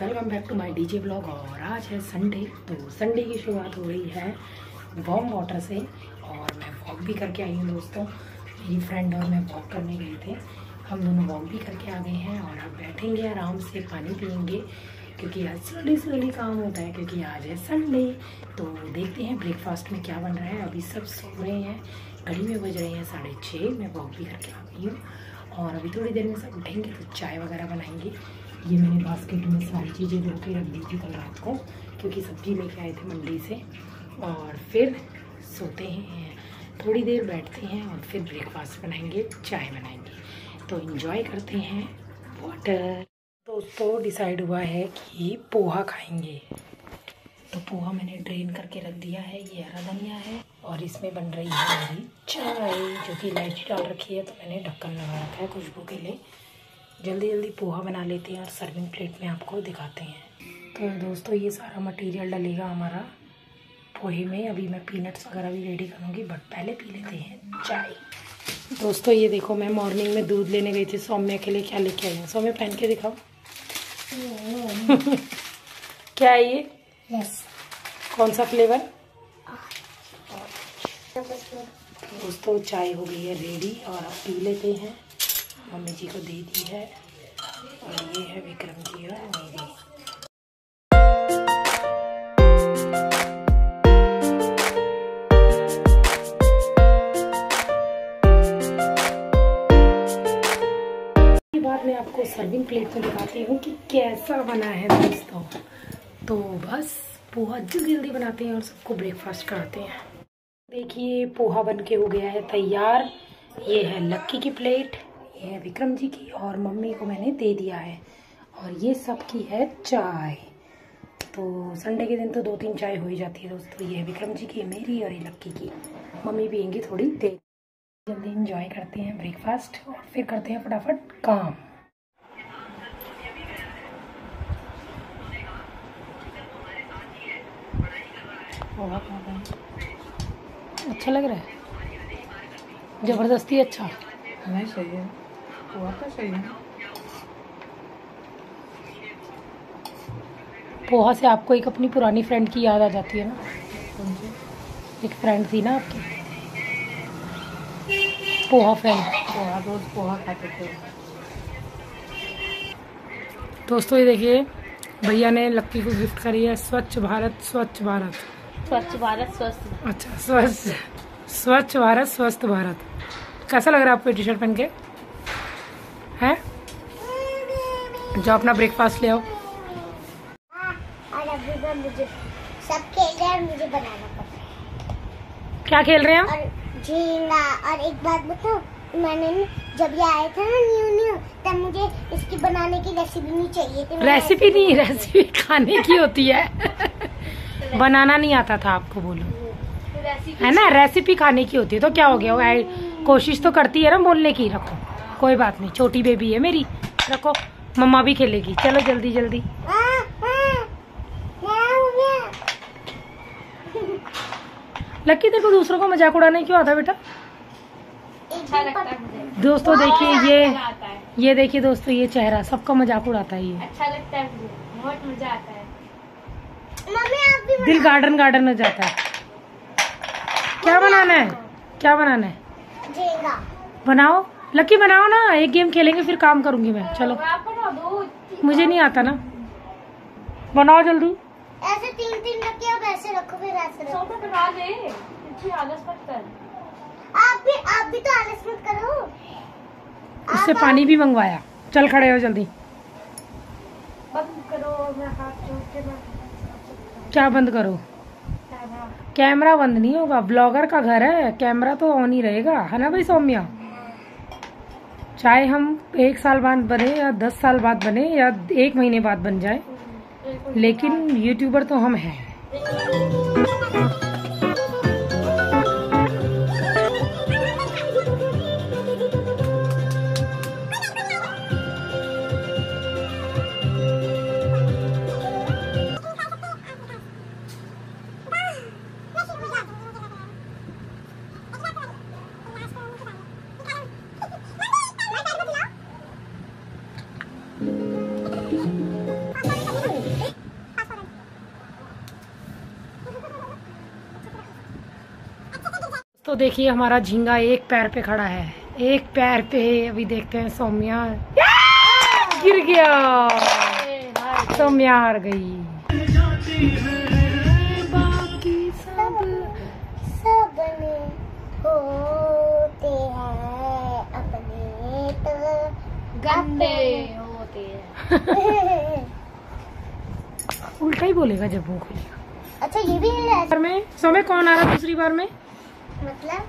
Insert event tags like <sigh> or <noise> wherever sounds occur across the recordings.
Welcome back to my DJ blog. और आज है संडे तो संडे की शुरुआत हो रही है वार्म वाटर से। और मैं वॉक भी करके आई हूँ दोस्तों। मेरी फ्रेंड और मैं वॉक करने गए थे। हम दोनों वॉक भी करके आ गए हैं और अब बैठेंगे आराम से, पानी पियेंगे। क्योंकि आज स्लोली स्लोली काम होता है, क्योंकि आज है संडे तो देखते हैं ब्रेकफास्ट में क्या बन रहा है। अभी सब सो रहे हैं। घड़ी में बज रहे हैं साढ़े छः मैं वॉक भी करके आ गई हूँ। और अभी थोड़ी देर में सब उठेंगे तो चाय वगैरह बनाएँगे। ये मैंने बास्केट में सारी चीज़ें धो के रख दी थी कल रात को, क्योंकि सब्ज़ी लेके आए थे मंडी से। और फिर सोते हैं। थोड़ी देर बैठते हैं और फिर ब्रेकफास्ट बनाएँगे, चाय बनाएँगे। तो इन्जॉय करते हैं। वाटर दोस्तों डिसाइड हुआ है कि पोहा खाएँगे। तो पोहा मैंने ड्रेन करके रख दिया है, ये हरा धनिया है और इसमें बन रही है मेरी चाय, जो कि इलायची डाल रखी है तो मैंने ढक्कन लगा रखा है खुशबू के लिए। जल्दी जल्दी पोहा बना लेते हैं और सर्विंग प्लेट में आपको दिखाते हैं। तो दोस्तों, ये सारा मटेरियल डलेगा हमारा पोहे में। अभी मैं पीनट्स वगैरह भी रेडी करूँगी बट पहले पी लेते हैं चाय। दोस्तों, ये देखो, मैं मॉर्निंग में दूध लेने गई थी, सौम्य के लिए क्या लेके आई हूँ? सौम्य, पहन के दिखाओ। <laughs> क्या है ये? यस कौन सा फ्लेवर दोस्तों चाय हो गई है रेडी और अब पी लेते हैं। मम्मी जी को दे दी है। और ये है विक्रम जी और मेरी। बाद मैं आपको सर्विंग प्लेट में दिखाती हूँ कि कैसा बना है दोस्तों। तो बस पोहा जल्दी जल्दी बनाते हैं और सबको ब्रेकफास्ट कराते हैं। देखिए, पोहा बन के हो गया है तैयार। ये है लक्की की प्लेट ये है विक्रम जी की और मम्मी को मैंने दे दिया है। और ये सब की है चाय। तो संडे के दिन तो दो तीन चाय हो ही जाती है दोस्तों। ये है विक्रम जी की, मेरी और ये लक्की की। मम्मी पियेंगी थोड़ी देर। जल्दी इंजॉय करते हैं ब्रेकफास्ट और फिर करते हैं फटाफट काम। पोहा खा रहे हैं। अच्छा लग रहा है। ज़बरदस्ती अच्छा। नहीं सही है। हुआ तो सही है। पोहा से आपको एक अपनी पुरानी फ्रेंड की याद आ जाती है ना? एक फ्रेंड थी ना आपकी? पोहा फ्रेंड पोहा रोज पोहा खाते थे। दोस्तों ये देखिए भैया ने लक्की को गिफ्ट करी है स्वच्छ भारत स्वच्छ भारत। स्वच्छ भारत स्वस्थ अच्छा स्वच्छ स्वच्छ भारत स्वस्थ भारत। कैसा लग रहा है आपको टी शर्ट पहन के? हैं? जाओ अपना ब्रेकफास्ट ले आओ। और मुझे सब खेल रहे हैं मुझे बनाना क्या खेल रहे हैं और झींगा और एक बात बताओ मैंने जब ये आया था ना न्यू न्यू तब मुझे इसकी बनाने की रेसिपी नहीं चाहिए थी। रेसिपी नहीं रेसिपी खाने की होती है। <laughs> बनाना नहीं आता था आपको बोलो। है ना? रेसिपी खाने की होती है तो क्या हो गया? वो कोशिश तो करती है ना बोलने की, रखो। कोई बात नहीं, छोटी बेबी है मेरी, रखो। मम्मा भी खेलेगी। चलो जल्दी जल्दी। लकी, तेरे को दूसरों को मज़ाक उड़ाने क्यों आता बेटा? दोस्तों, देखिए, ये ये देखिए दोस्तों, ये चेहरा सबका मज़ाक उड़ाता है ये। अच्छा लगता है बहुत मज़ा आता है। दिल गार्डन गार्डन हो जाता है। क्या बनाना है? क्या बनाना है? बनाओ। लक्की बनाओ ना। एक गेम खेलेंगे फिर काम करूँगी मैं। चलो। मुझे नहीं आता ना। बनाओ जल्दी। ऐसे तीन तीन अब ऐसे रखो फिर ऐसे रखो। बना दे इतनी आलस मत कर। आप भी आप भी तो आलस मत करो। उससे पानी भी मंगवाया। चल खड़े हो जल्दी। बंद करो मैं हाथ जोड़ के क्या बंद करो? कैमरा बंद नहीं होगा। ब्लॉगर का घर है। कैमरा तो ऑन ही रहेगा। है ना भाई सौम्या? चाहे हम एक साल बाद बने या दस साल बाद बने या एक महीने बाद बन जाए, लेकिन यूट्यूबर तो हम हैं। देखिए हमारा झींगा एक पैर पे खड़ा है। एक पैर पे अभी देखते हैं सौम्या गिर गया। सौम्या हार गई। बाकी सब सबने होते हैं अपने तो गंदे होते <laughs> उल्टा ही बोलेगा जब वो खोलेगा। अच्छा ये भी है बार में? सौम्या कौन आ रहा दूसरी बार में? मतलब?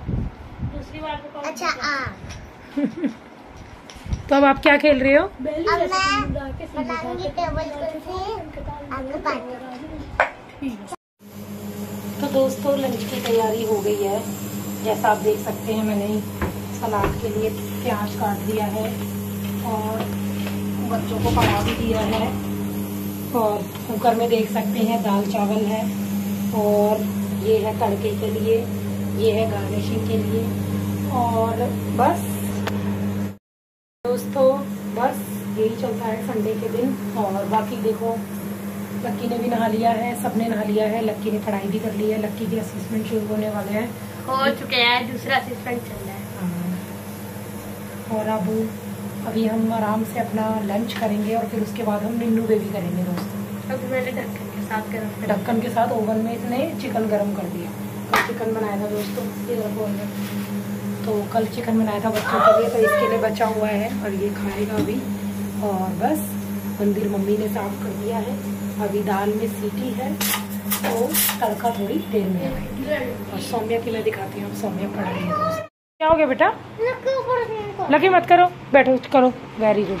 दूसरी बार में अच्छा आ <laughs> तो अब आप क्या खेल रहे हो? अब मैं बनाऊँगी टेबल <laughs> कुर्सी तो दोस्तों लंच की तैयारी हो गई है। जैसा आप देख सकते हैं मैंने सलाद के लिए प्याज काट दिया है और बच्चों को पका भी दिया है। और कुकर में देख सकते हैं दाल चावल है और ये है तड़के के लिए। ये है गार्निशिंग के लिए। और बस। दोस्तों बस यही चलता है संडे के दिन। और बाकी देखो लक्की ने भी नहा लिया है सबने नहा लिया है। लक्की ने पढ़ाई भी कर ली है लक्की के असेसमेंट शुरू होने वाले हैं। हो चुके हैं दूसरा असिस्टेंट चल रहा है। हाँ। और अब अभी हम आराम से अपना लंच करेंगे और फिर उसके बाद हम निन्नू बेबी करेंगे दोस्तों। अब मैंने ढक्कन के साथ गरम ढक्कन के साथ ओवन में इसने चिकन गर्म कर दिया कल चिकन बनाया था दोस्तों ये तो कल चिकन बनाया था बच्चों के लिए तो इसके लिए बचा हुआ है और ये खाएगा अभी। और बस मंदिर मम्मी ने साफ़ कर दिया है। अभी दाल में सीटी है तो तड़का थोड़ी देर में आएगी। और सौम्या की मैं दिखाती हूँ सौम्या पढ़ रही है। दोस्त क्या हो गया बेटा? लगे मत करो बैठो करो। वेरी गुड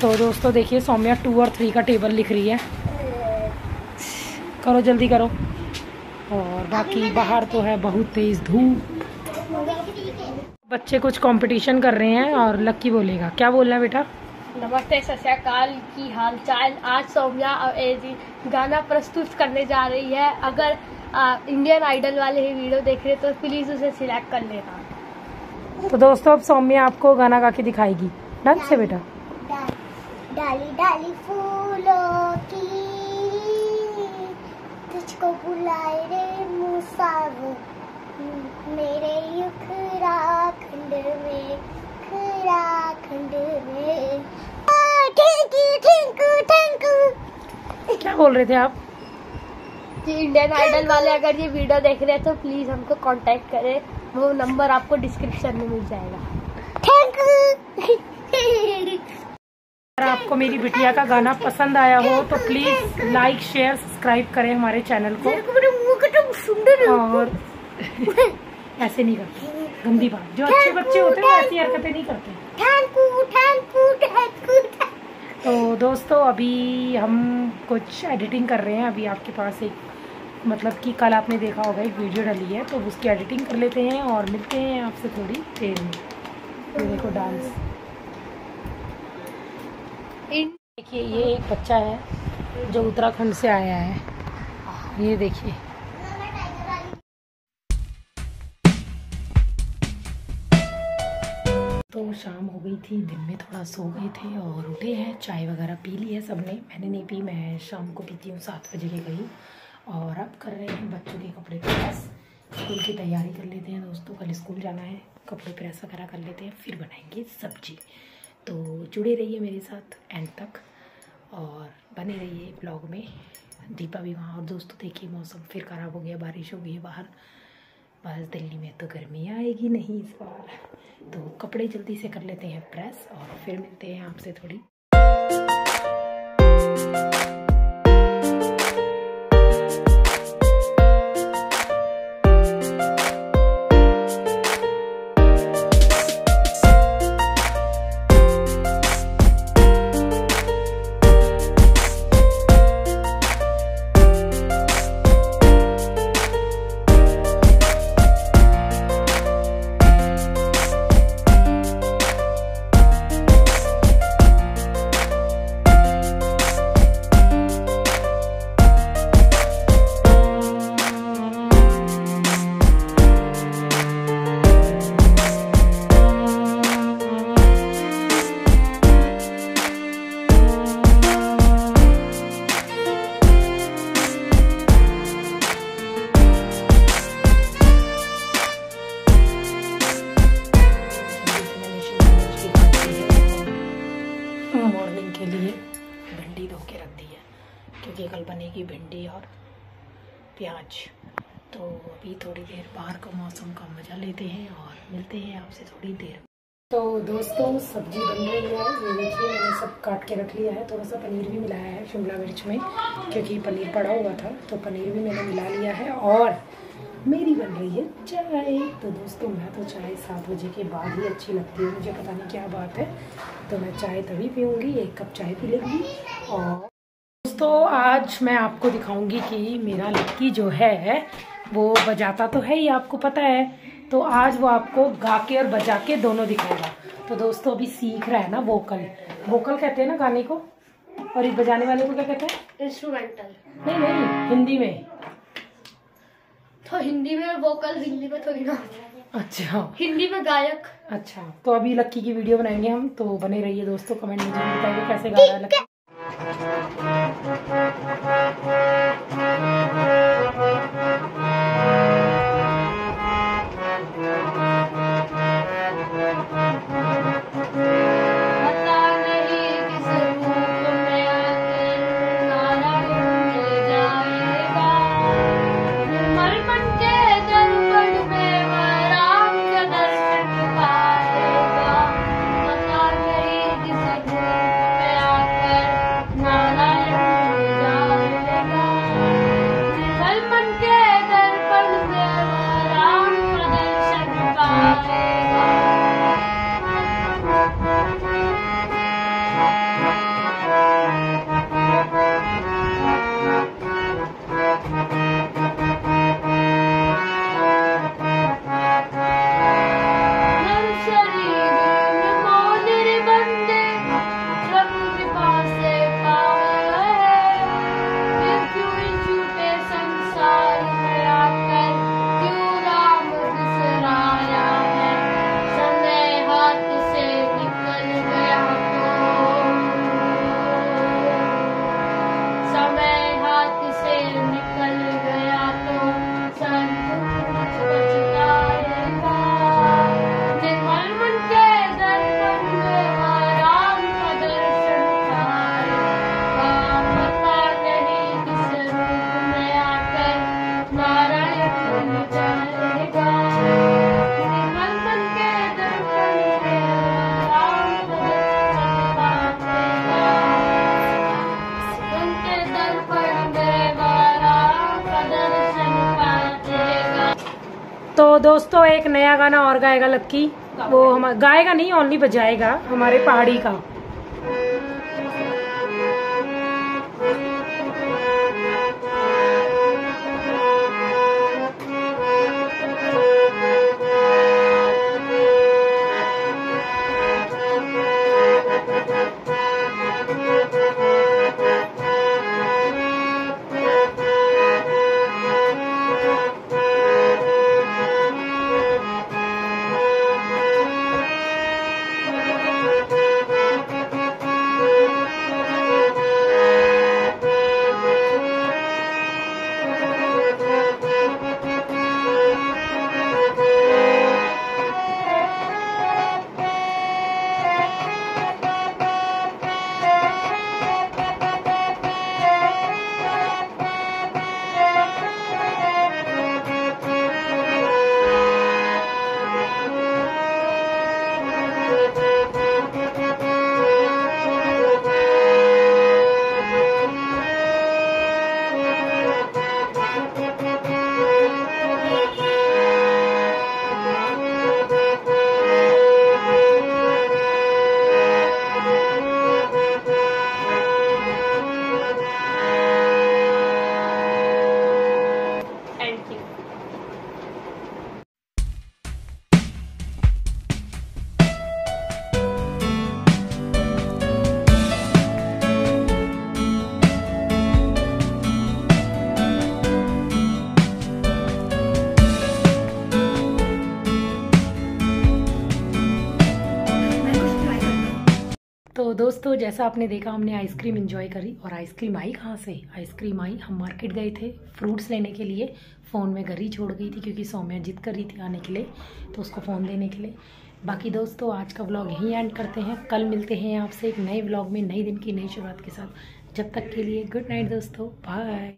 तो दोस्तों देखिए सौम्या टू और थ्री का टेबल लिख रही है। करो जल्दी करो। और बाकी बाहर तो है बहुत तेज धूप। बच्चे कुछ कंपटीशन कर रहे हैं और लक्की बोलेगा। क्या बोलना है बेटा? नमस्ते सत्याकाल की हाल चाल आज सौम्या गाना प्रस्तुत करने जा रही है। अगर आ, इंडियन आइडल वाले ही वीडियो देख रहे तो प्लीज़ उसे सिलेक्ट कर लेना। तो दोस्तों अब सौम्या आपको गाना गा के दिखाएगी। ढंग से बेटा? डाली डाली फूलों की तुझको बुलाए रे मुसाफिर मेरे उत्तराखंड में उत्तराखंड में। Thank you thank you thank you क्या बोल रहे थे आप? कि इंडियन आइडल वाले अगर ये वीडियो देख रहे हैं तो प्लीज़ हमको कांटेक्ट करें। वो नंबर आपको डिस्क्रिप्शन में मिल जाएगा। थैंक यू अगर आपको मेरी बिटिया का गाना पसंद आया हो तो प्लीज़ लाइक शेयर सब्सक्राइब करें हमारे चैनल को। तो सुंदर और ऐसे नहीं करते। गंदी बात। जो अच्छे बच्चे होते हैं ऐसी हरकतें नहीं करते। तो दोस्तों अभी हम कुछ एडिटिंग कर रहे हैं। अभी आपके पास एक मतलब कि कल आपने देखा होगा एक वीडियो डली है। तो उसकी एडिटिंग कर लेते हैं और मिलते हैं आपसे थोड़ी देर में। ये देखो डांस देखिए ये एक बच्चा है। जो उत्तराखंड से आया है। ये देखिए। तो शाम हो गई थी, दिन में थोड़ा सो गए थे और उठे हैं, चाय वगैरह पी ली है सबने। मैंने नहीं पी, मैं शाम को पीती हूँ, सात बजे के करीब। और अब कर रहे हैं बच्चों के कपड़े प्रेस। स्कूल की तैयारी कर लेते हैं दोस्तों, कल स्कूल जाना है। कपड़े प्रेस वगैरह कर लेते हैं, फिर बनाएँगे सब्ज़ी। तो जुड़े रहिए मेरे साथ, एंड तक। और बने रहिए ब्लॉग में। दीपा भी वहाँ और दोस्तों देखिए, मौसम फिर ख़राब हो गया, बारिश हो गई बाहर। बस दिल्ली में तो गर्मी आएगी नहीं इस बार। तो कपड़े जल्दी से कर लेते हैं प्रेस और फिर मिलते हैं आपसे थोड़ी। प्याज। तो अभी थोड़ी देर बाहर का मौसम का मज़ा लेते हैं और मिलते हैं आपसे थोड़ी देर। तो दोस्तों, सब्ज़ी बन रही है। ये देखिए, मैंने सब काट के रख लिया है। थोड़ा सा पनीर भी मिलाया है शिमला मिर्च में, क्योंकि पनीर पड़ा हुआ था। तो पनीर भी मैंने मिला लिया है और मेरी बन रही है चाय। तो दोस्तों, मैं तो चाय सात बजे के बाद ही अच्छी लगती है। मुझे पता नहीं क्या बात है। तो मैं चाय तभी पीऊँगी, एक कप चाय पी लेंगी और दोस्तों आज मैं आपको दिखाऊँगी कि मेरा लक्की जो है वो बजाता तो है ही आपको पता है। तो आज वो आपको गा के और बजा के दोनों दिखाएगा। तो दोस्तों अभी सीख रहा है ना वोकल। वोकल कहते हैं ना गाने को? और इस बजाने वाले को क्या कहते हैं? इंस्ट्रूमेंटल नहीं नहीं हिंदी में। तो हिंदी में वोकल हिंदी में थोड़ी ना। अच्छा। हिंदी में गायक। अच्छा तो अभी लक्की की वीडियो बनाएँगे हम। तो बने रहिए दोस्तों कमेंट में ज़रूर बताइए कैसे गा रहा है। लक्की। पता दोस्तों, एक नया गाना और गाएगा लक्की। वो हम गाएगा नहीं ओनली बजाएगा हमारे पहाड़ी का। दोस्तों, जैसा आपने देखा, हमने आइसक्रीम एंजॉय करी और आइसक्रीम आई कहाँ से? आइसक्रीम आई, हम मार्केट गए थे फ्रूट्स लेने के लिए। फ़ोन में घर ही छोड़ गई थी क्योंकि सौम्या जिद कर रही थी आने के लिए तो उसको फ़ोन देने के लिए। बाकी दोस्तों, आज का व्लॉग यहीं एंड करते हैं। कल मिलते हैं आपसे एक नए व्लॉग में, नई दिन की, नई शुरुआत के साथ। जब तक के लिए गुड नाइट दोस्तों बाय